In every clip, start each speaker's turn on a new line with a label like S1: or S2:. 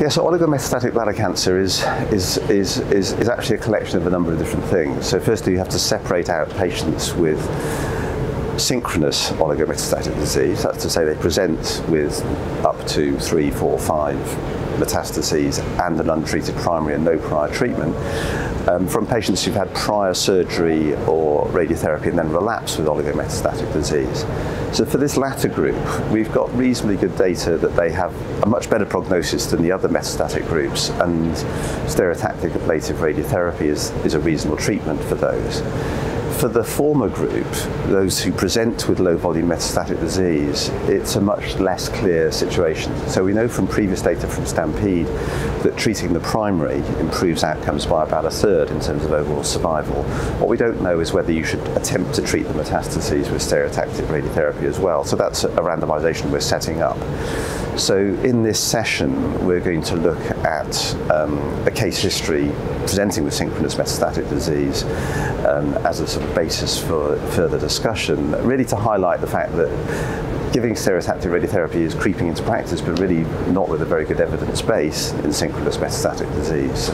S1: Yeah, so oligometastatic bladder cancer is, is, is, is, is actually a collection of a number of different things. So firstly, you have to separate out patients with synchronous oligometastatic disease. That's to say they present with up to three, four, five metastases and an untreated primary and no prior treatment um, from patients who've had prior surgery or radiotherapy and then relapse with oligometastatic disease. So for this latter group, we've got reasonably good data that they have a much better prognosis than the other metastatic groups and stereotactic ablative radiotherapy is, is a reasonable treatment for those. For the former group, those who present with low volume metastatic disease, it's a much less clear situation. So we know from previous data from Stampede that treating the primary improves outcomes by about a third in terms of overall survival. What we don't know is whether you should attempt to treat the metastases with stereotactic radiotherapy as well. So that's a randomization we're setting up. So in this session, we're going to look at um, a case history presenting with synchronous metastatic disease um, as a sort of basis for further discussion, really to highlight the fact that giving stereotactic radiotherapy is creeping into practice, but really not with a very good evidence base in synchronous metastatic disease.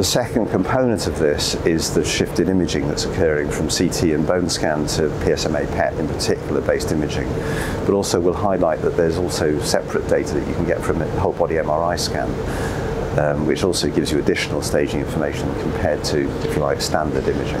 S1: The second component of this is the shift in imaging that's occurring from CT and bone scan to PSMA PET in particular based imaging. But also we'll highlight that there's also separate data that you can get from a whole body MRI scan, um, which also gives you additional staging information compared to, if you like, standard imaging.